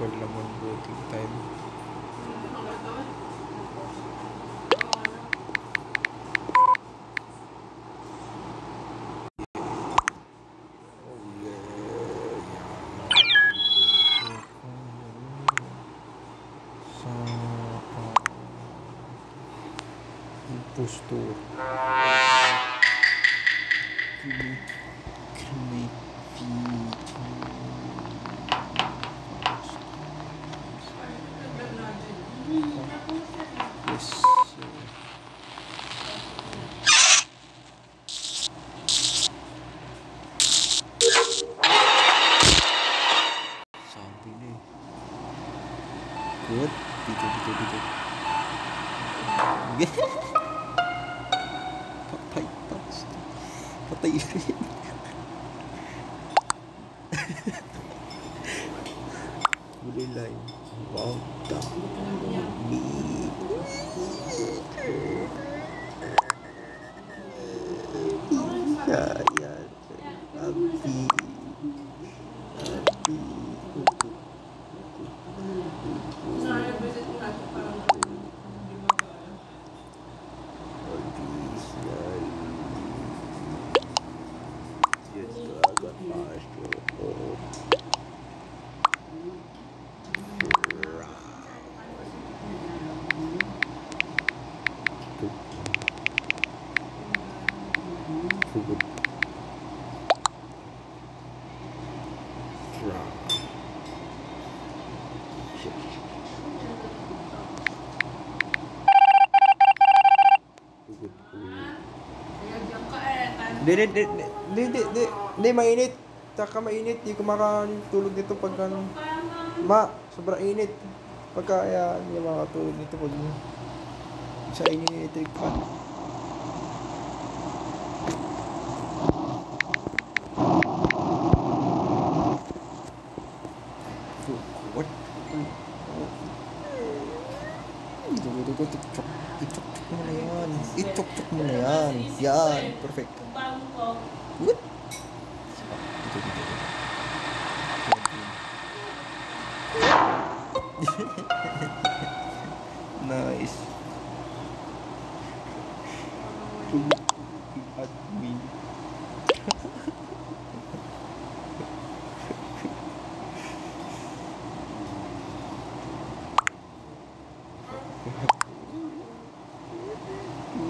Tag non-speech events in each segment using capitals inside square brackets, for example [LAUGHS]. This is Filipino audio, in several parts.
Record lang mo voting time. Oh yeah. Na eh. Good. Dito, dito, dito. [LAUGHS] Patay, patay. Patay [LAUGHS] line. Wow, dami. Yan, Di, di, di, di, di, di, di, di, mainit. Tsaka mainit, di ko makatulog dito pag ano. Ma, sobrang init. Pagka, kaya, hindi makatulog dito pag sa electric fan. What? itu tuh cuk cuk cuk cuk mana cuk cuk perfect. Good gitu gitu admin. [LAUGHS]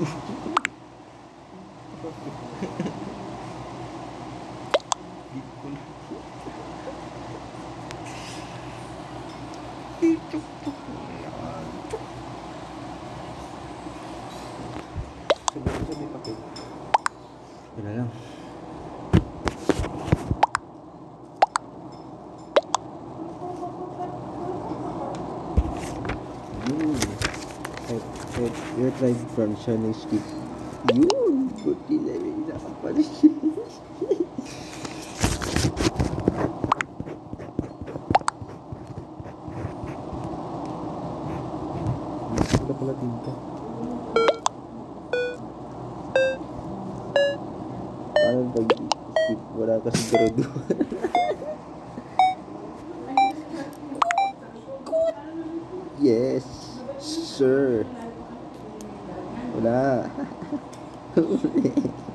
ちょっと Tribe from Shining Street. Yun! Buti na yun. Nakapali siya. Wala pala tinta. Paano pag-skip? Wala ka sigurado. [LAUGHS] yes, sir. Wala. [LAUGHS]